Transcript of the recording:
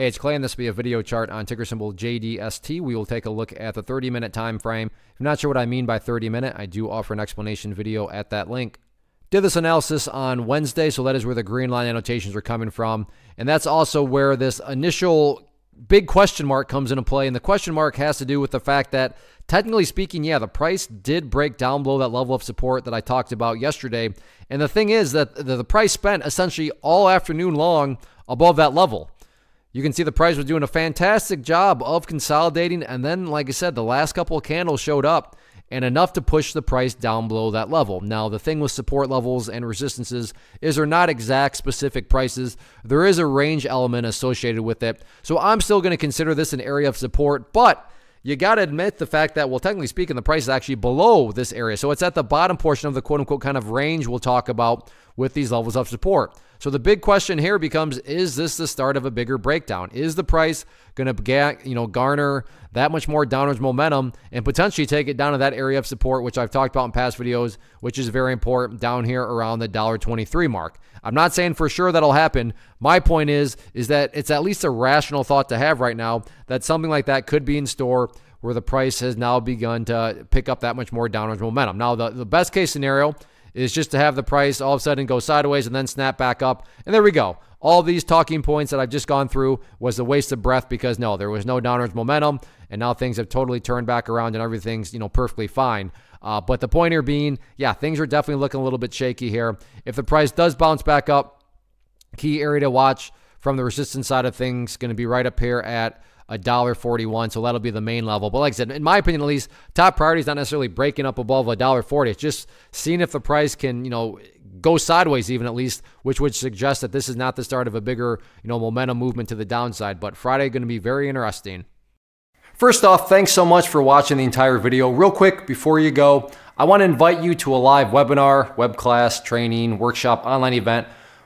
Hey, it's Clay, and this will be a video chart on ticker symbol JDST. We will take a look at the 30-minute time frame. If you're not sure what I mean by 30-minute, I do offer an explanation video at that link. Did this analysis on Wednesday, so that is where the green line annotations are coming from. And that's also where this initial big question mark comes into play. And the question mark has to do with the fact that, technically speaking, yeah, the price did break down below that level of support that I talked about yesterday. And the thing is that the price spent essentially all afternoon long above that level. You can see the price was doing a fantastic job of consolidating. And then, like I said, the last couple of candles showed up and enough to push the price down below that level. Now, the thing with support levels and resistances is they're not exact specific prices. There is a range element associated with it. So I'm still going to consider this an area of support, but you got to admit the fact that, well, technically speaking, the price is actually below this area. So it's at the bottom portion of the quote unquote kind of range we'll talk about with these levels of support. So the big question here becomes is this the start of a bigger breakdown? Is the price going to you know, garner that much more downwards momentum and potentially take it down to that area of support which I've talked about in past videos, which is very important down here around the $1.23 mark. I'm not saying for sure that'll happen. My point is is that it's at least a rational thought to have right now that something like that could be in store where the price has now begun to pick up that much more downwards momentum. Now, the, the best case scenario is just to have the price all of a sudden go sideways and then snap back up. And there we go. All these talking points that I've just gone through was a waste of breath because no, there was no downwards momentum, and now things have totally turned back around and everything's you know perfectly fine. Uh, but the point here being, yeah, things are definitely looking a little bit shaky here. If the price does bounce back up, key area to watch from the resistance side of things going to be right up here at a dollar forty-one. So that'll be the main level. But like I said, in my opinion, at least, top priority is not necessarily breaking up above a dollar forty. It's just seeing if the price can, you know, go sideways even at least, which would suggest that this is not the start of a bigger, you know, momentum movement to the downside. But Friday going to be very interesting. First off, thanks so much for watching the entire video. Real quick, before you go, I want to invite you to a live webinar, web class, training, workshop, online event